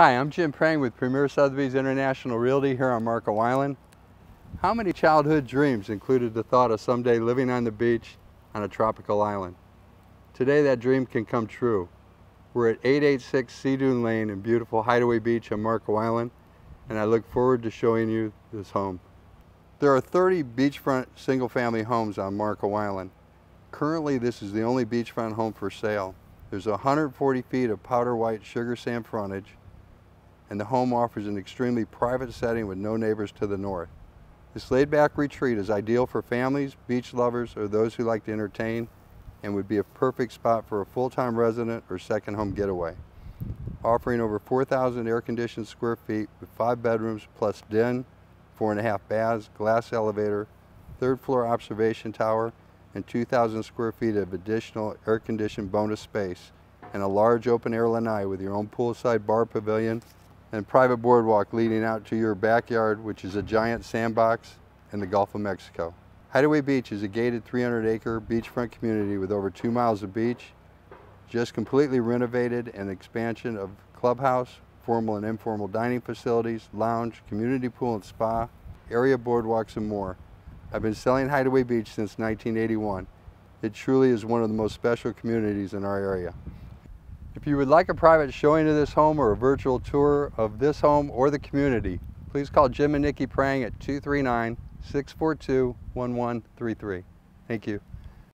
Hi, I'm Jim Prange with Premier Sotheby's International Realty here on Marco Island. How many childhood dreams included the thought of someday living on the beach on a tropical island? Today that dream can come true. We're at 886 Sea Dune Lane in beautiful Hideaway Beach on Marco Island and I look forward to showing you this home. There are 30 beachfront single-family homes on Marco Island. Currently this is the only beachfront home for sale. There's 140 feet of powder white sugar sand frontage and the home offers an extremely private setting with no neighbors to the north. This laid-back retreat is ideal for families, beach lovers, or those who like to entertain and would be a perfect spot for a full-time resident or second home getaway. Offering over 4,000 air-conditioned square feet with five bedrooms plus den, four and a half baths, glass elevator, third floor observation tower, and 2,000 square feet of additional air-conditioned bonus space, and a large open-air lanai with your own poolside bar pavilion and private boardwalk leading out to your backyard, which is a giant sandbox in the Gulf of Mexico. Hideaway Beach is a gated 300 acre beachfront community with over two miles of beach, just completely renovated and expansion of clubhouse, formal and informal dining facilities, lounge, community pool and spa, area boardwalks and more. I've been selling Hideaway Beach since 1981. It truly is one of the most special communities in our area. If you would like a private showing of this home or a virtual tour of this home or the community, please call Jim and Nikki Prange at 239-642-1133. Thank you.